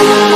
Bye.